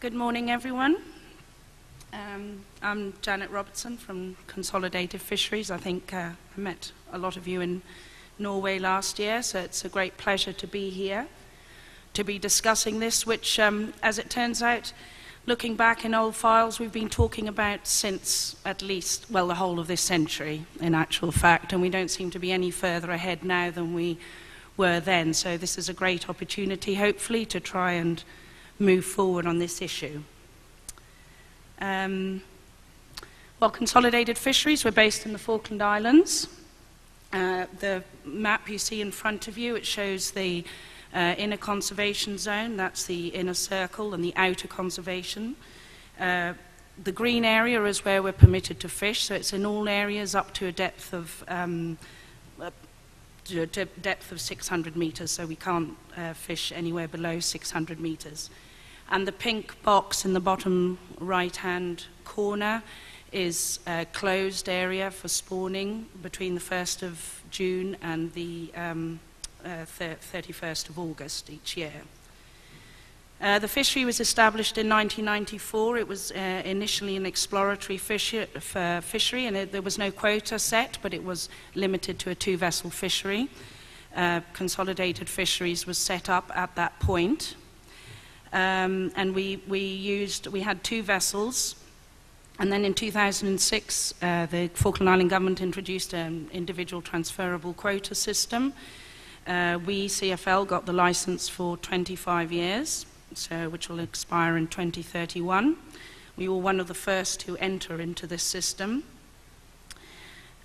Good morning, everyone. Um, I'm Janet Robertson from Consolidated Fisheries. I think uh, I met a lot of you in Norway last year, so it's a great pleasure to be here to be discussing this, which, um, as it turns out, looking back in old files, we've been talking about since at least, well, the whole of this century, in actual fact, and we don't seem to be any further ahead now than we were then. So, this is a great opportunity, hopefully, to try and move forward on this issue. Um, well, Consolidated Fisheries, we're based in the Falkland Islands. Uh, the map you see in front of you, it shows the uh, inner conservation zone, that's the inner circle, and the outer conservation. Uh, the green area is where we're permitted to fish, so it's in all areas up to a depth of um, a depth of 600 meters, so we can't uh, fish anywhere below 600 meters. And the pink box in the bottom right-hand corner is a closed area for spawning between the 1st of June and the um, uh, 31st of August each year. Uh, the fishery was established in 1994. It was uh, initially an exploratory fisher, fishery, and it, there was no quota set, but it was limited to a two vessel fishery. Uh, consolidated Fisheries was set up at that point. Um, and we, we used, we had two vessels. And then in 2006, uh, the Falkland Island government introduced an individual transferable quota system. Uh, we, CFL, got the license for 25 years, so, which will expire in 2031. We were one of the first to enter into this system.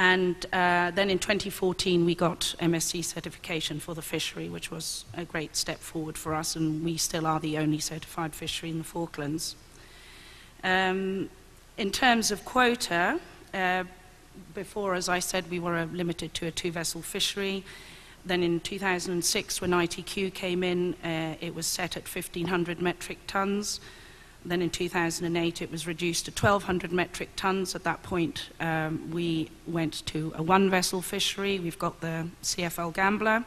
And uh, then in 2014, we got MSC certification for the fishery, which was a great step forward for us, and we still are the only certified fishery in the Falklands. Um, in terms of quota, uh, before, as I said, we were limited to a two vessel fishery. Then in 2006, when ITQ came in, uh, it was set at 1,500 metric tons. Then in 2008, it was reduced to 1,200 metric tons. At that point, um, we went to a one vessel fishery. We've got the CFL Gambler.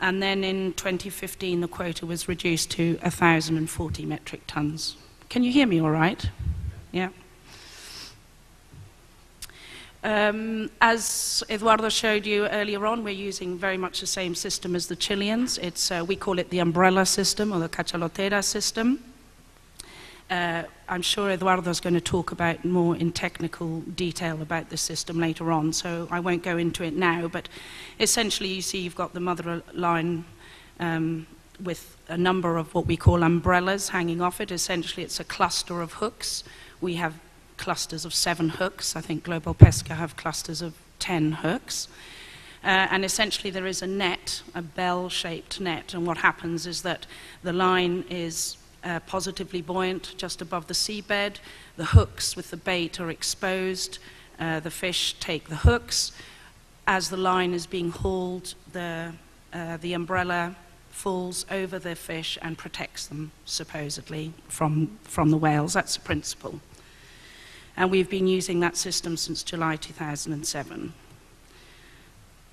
And then in 2015, the quota was reduced to 1,040 metric tons. Can you hear me all right? Yeah. Um, as Eduardo showed you earlier on, we're using very much the same system as the Chileans. It's, uh, we call it the umbrella system or the cachalotera system. Uh, I'm sure Eduardo is going to talk about more in technical detail about the system later on, so I won't go into it now. But essentially, you see you've got the mother line um, with a number of what we call umbrellas hanging off it. Essentially, it's a cluster of hooks. We have clusters of seven hooks. I think Global Pesca have clusters of ten hooks. Uh, and essentially, there is a net, a bell shaped net. And what happens is that the line is uh, positively buoyant just above the seabed. The hooks with the bait are exposed. Uh, the fish take the hooks. As the line is being hauled, the, uh, the umbrella falls over the fish and protects them, supposedly, from, from the whales. That's the principle and we've been using that system since July 2007.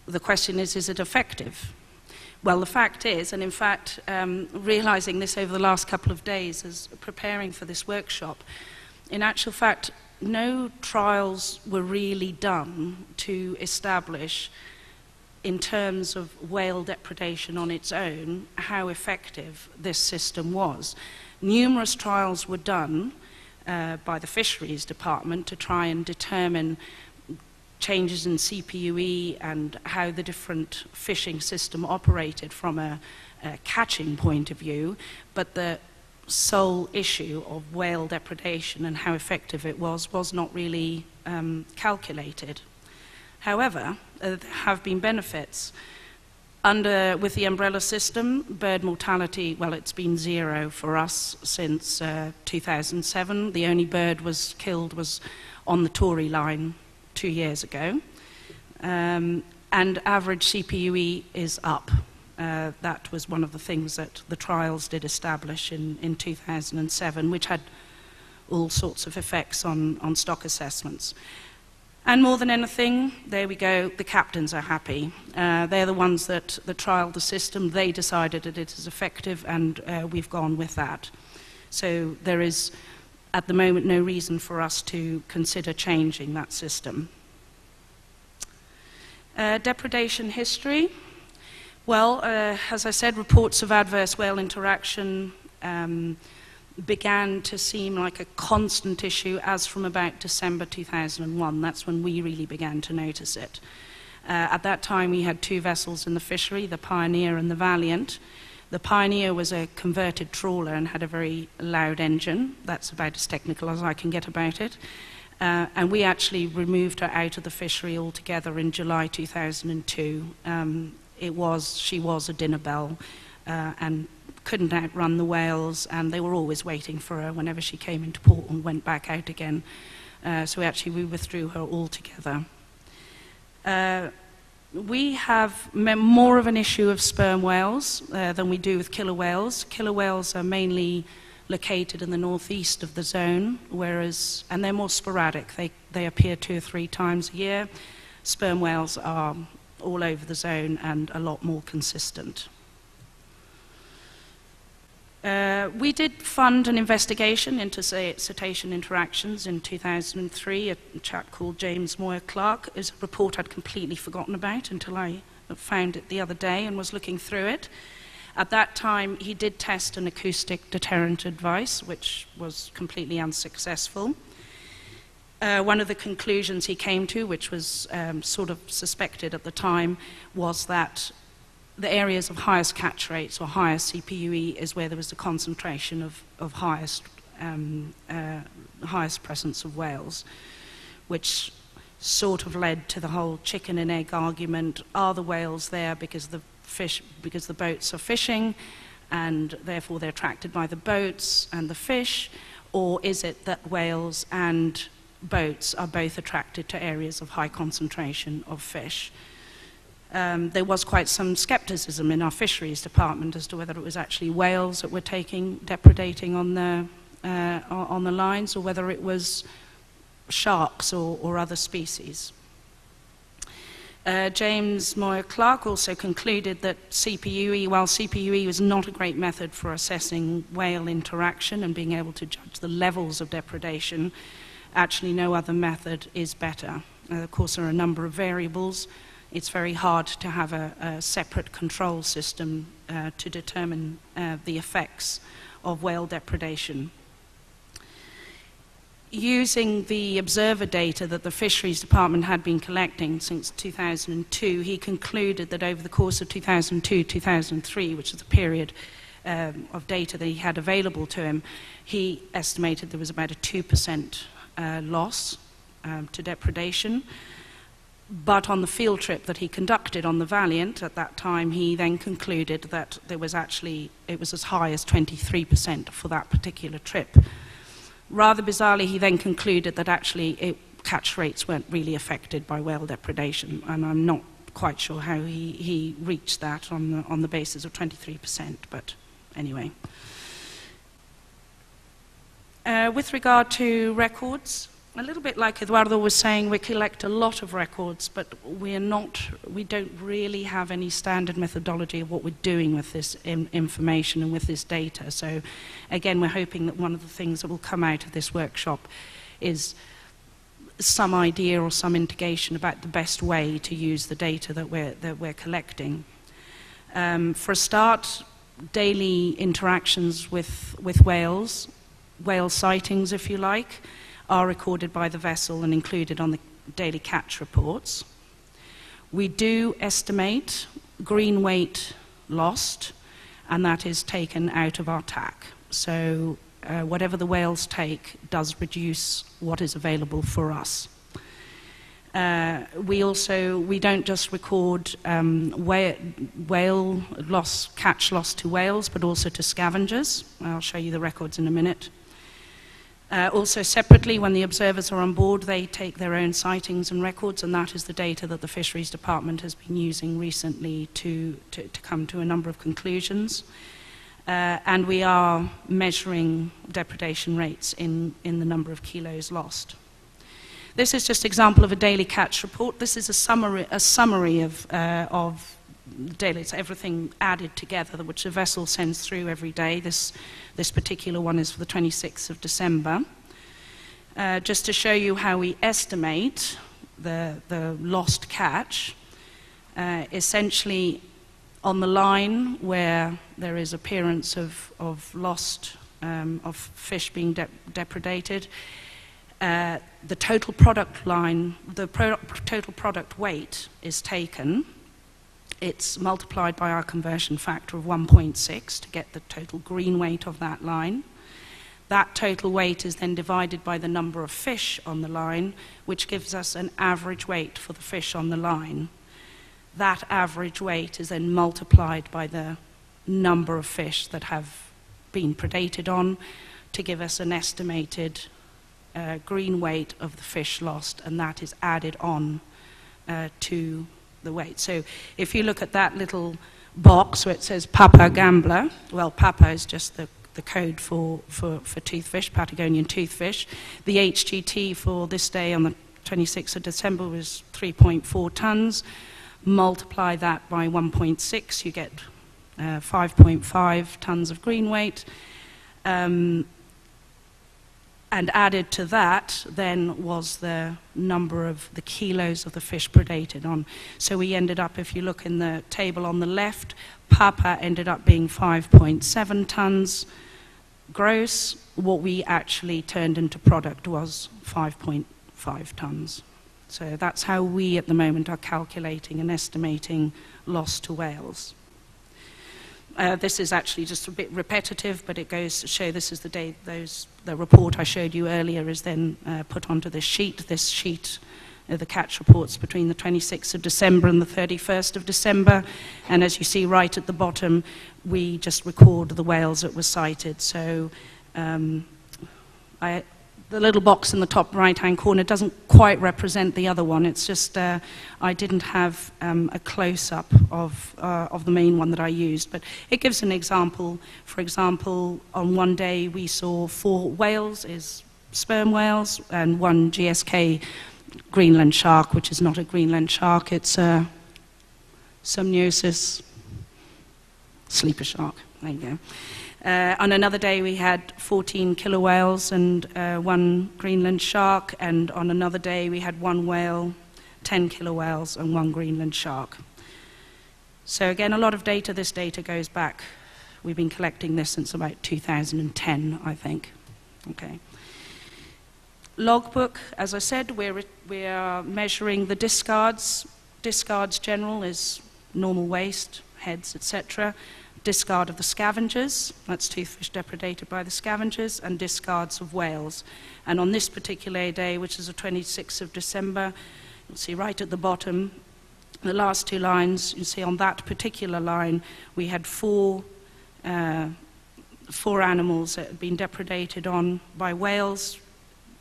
The question is, is it effective? Well, the fact is, and in fact, um, realizing this over the last couple of days as preparing for this workshop, in actual fact, no trials were really done to establish, in terms of whale depredation on its own, how effective this system was. Numerous trials were done uh, by the Fisheries Department to try and determine changes in CPUE and how the different fishing system operated from a, a catching point of view, but the sole issue of whale depredation and how effective it was was not really um, calculated. However, uh, there have been benefits. Under, with the umbrella system, bird mortality, well, it's been zero for us since uh, 2007. The only bird was killed was on the tori line two years ago. Um, and average CPUE is up. Uh, that was one of the things that the trials did establish in, in 2007, which had all sorts of effects on, on stock assessments. And more than anything, there we go, the captains are happy. Uh, they're the ones that, that trialed the system. They decided that it is effective, and uh, we've gone with that. So there is, at the moment, no reason for us to consider changing that system. Uh, depredation history. Well, uh, as I said, reports of adverse whale interaction um, began to seem like a constant issue as from about December 2001. That's when we really began to notice it. Uh, at that time, we had two vessels in the fishery, the Pioneer and the Valiant. The Pioneer was a converted trawler and had a very loud engine. That's about as technical as I can get about it. Uh, and we actually removed her out of the fishery altogether in July 2002. Um, it was, she was a dinner bell uh, and couldn't outrun the whales, and they were always waiting for her whenever she came into port and went back out again. Uh, so actually, we withdrew her altogether. Uh, we have more of an issue of sperm whales uh, than we do with killer whales. Killer whales are mainly located in the northeast of the zone, whereas, and they're more sporadic. They, they appear two or three times a year. Sperm whales are all over the zone and a lot more consistent. Uh, we did fund an investigation into cetacean interactions in 2003. A chap called James Moir Clark is a report I'd completely forgotten about until I found it the other day and was looking through it. At that time, he did test an acoustic deterrent device, which was completely unsuccessful. Uh, one of the conclusions he came to, which was um, sort of suspected at the time, was that the areas of highest catch rates or highest CPUE is where there was the concentration of, of highest, um, uh, highest presence of whales, which sort of led to the whole chicken and egg argument. Are the whales there because the fish, because the boats are fishing, and therefore they're attracted by the boats and the fish, or is it that whales and boats are both attracted to areas of high concentration of fish? Um, there was quite some skepticism in our fisheries department as to whether it was actually whales that were taking, depredating on the, uh, on the lines or whether it was sharks or, or other species. Uh, James Moir Clark also concluded that CPUE, while CPUE was not a great method for assessing whale interaction and being able to judge the levels of depredation, actually no other method is better. Uh, of course, there are a number of variables it's very hard to have a, a separate control system uh, to determine uh, the effects of whale depredation. Using the observer data that the Fisheries Department had been collecting since 2002, he concluded that over the course of 2002 2003, which is the period um, of data that he had available to him, he estimated there was about a 2% uh, loss um, to depredation. But on the field trip that he conducted on the Valiant at that time, he then concluded that there was actually, it was as high as 23% for that particular trip. Rather bizarrely, he then concluded that actually it, catch rates weren't really affected by whale depredation, and I'm not quite sure how he, he reached that on the, on the basis of 23%, but anyway. Uh, with regard to records, a little bit like Eduardo was saying, we collect a lot of records, but we're not, we don't really have any standard methodology of what we're doing with this in information and with this data. So, again, we're hoping that one of the things that will come out of this workshop is some idea or some indication about the best way to use the data that we're, that we're collecting. Um, for a start, daily interactions with, with whales, whale sightings, if you like are recorded by the vessel and included on the daily catch reports. We do estimate green weight lost, and that is taken out of our TAC. So uh, whatever the whales take does reduce what is available for us. Uh, we also we don't just record um, whale, whale, loss, catch loss to whales, but also to scavengers. I'll show you the records in a minute. Uh, also, separately, when the observers are on board, they take their own sightings and records, and that is the data that the Fisheries Department has been using recently to, to, to come to a number of conclusions. Uh, and we are measuring depredation rates in, in the number of kilos lost. This is just an example of a daily catch report. This is a summary, a summary of, uh, of daily. It's everything added together, which the vessel sends through every day. This, this particular one is for the 26th of December. Uh, just to show you how we estimate the, the lost catch, uh, essentially on the line where there is appearance of, of lost, um, of fish being de- depredated, uh, the total product line, the pro- total product weight is taken. It's multiplied by our conversion factor of 1.6 to get the total green weight of that line. That total weight is then divided by the number of fish on the line, which gives us an average weight for the fish on the line. That average weight is then multiplied by the number of fish that have been predated on to give us an estimated uh, green weight of the fish lost, and that is added on uh, to the weight. So if you look at that little box where it says Papa Gambler, well, Papa is just the, the code for, for, for toothfish, Patagonian toothfish. The HGT for this day on the 26th of December was 3.4 tons. Multiply that by 1.6, you get uh, 5.5 tons of green weight. Um, and added to that then was the number of the kilos of the fish predated on. So we ended up, if you look in the table on the left, Papa ended up being 5.7 tons gross. What we actually turned into product was 5.5 tons. So that's how we at the moment are calculating and estimating loss to whales. Uh, this is actually just a bit repetitive, but it goes to show this is the day those, the report I showed you earlier is then uh, put onto this sheet. This sheet, uh, the catch reports between the 26th of December and the 31st of December. And as you see right at the bottom, we just record the whales that were sighted. So um, I, the little box in the top right hand corner doesn't quite represent the other one. It's just uh, I didn't have um, a close up of, uh, of the main one that I used. But it gives an example. For example, on one day we saw four whales, is sperm whales, and one GSK Greenland shark, which is not a Greenland shark, it's a Somniosus sleeper shark. There you go. Uh, on another day, we had 14 killer whales and uh, one Greenland shark, and on another day, we had one whale, 10 killer whales, and one Greenland shark. So, again, a lot of data. This data goes back. We've been collecting this since about 2010, I think. Okay. Logbook, as I said, we're, we are measuring the discards. Discards general is normal waste, heads, etc discard of the scavengers, that's toothfish depredated by the scavengers, and discards of whales. And on this particular day, which is the 26th of December, you'll see right at the bottom, the last two lines, you see on that particular line, we had four, uh, four animals that had been depredated on by whales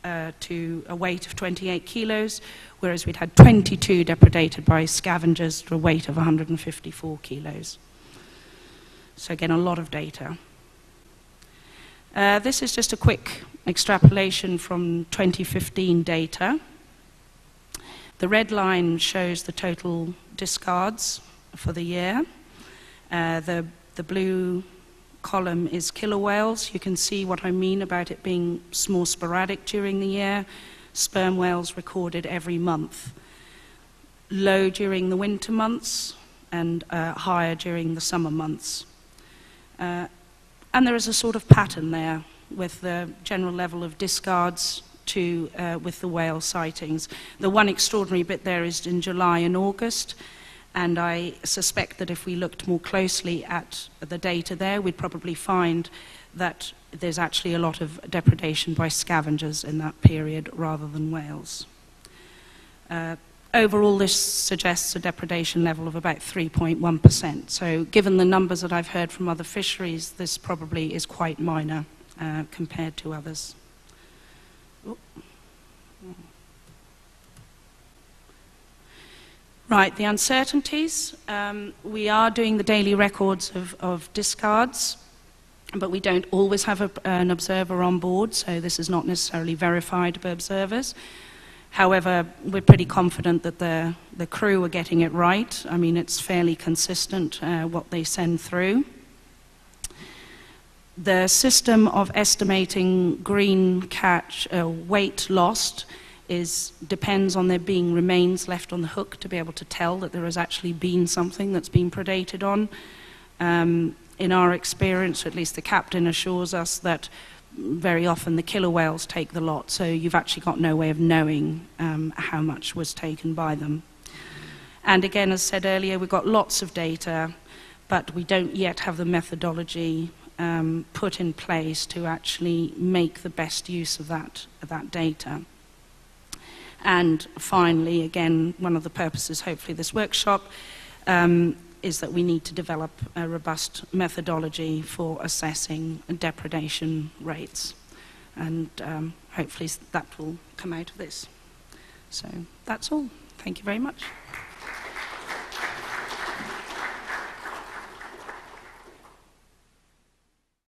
uh, to a weight of 28 kilos, whereas we'd had 22 depredated by scavengers to a weight of 154 kilos. So, again, a lot of data. Uh, this is just a quick extrapolation from 2015 data. The red line shows the total discards for the year. Uh, the, the blue column is killer whales. You can see what I mean about it being more sporadic during the year. Sperm whales recorded every month. Low during the winter months and uh, higher during the summer months. Uh, and there is a sort of pattern there with the general level of discards to, uh, with the whale sightings. The one extraordinary bit there is in July and August, and I suspect that if we looked more closely at the data there, we'd probably find that there's actually a lot of depredation by scavengers in that period rather than whales. Uh, Overall, this suggests a depredation level of about 3.1%. So, given the numbers that I've heard from other fisheries, this probably is quite minor uh, compared to others. Right, the uncertainties. Um, we are doing the daily records of, of discards, but we don't always have a, an observer on board, so this is not necessarily verified by observers. However, we're pretty confident that the, the crew are getting it right. I mean, it's fairly consistent uh, what they send through. The system of estimating green catch uh, weight lost is, depends on there being remains left on the hook to be able to tell that there has actually been something that's been predated on. Um, in our experience, at least the captain assures us that very often the killer whales take the lot, so you've actually got no way of knowing um, how much was taken by them. And again, as said earlier, we've got lots of data, but we don't yet have the methodology um, put in place to actually make the best use of that, of that data. And finally, again, one of the purposes, hopefully, this workshop um, is that we need to develop a robust methodology for assessing depredation rates. And um, hopefully that will come out of this. So that's all. Thank you very much.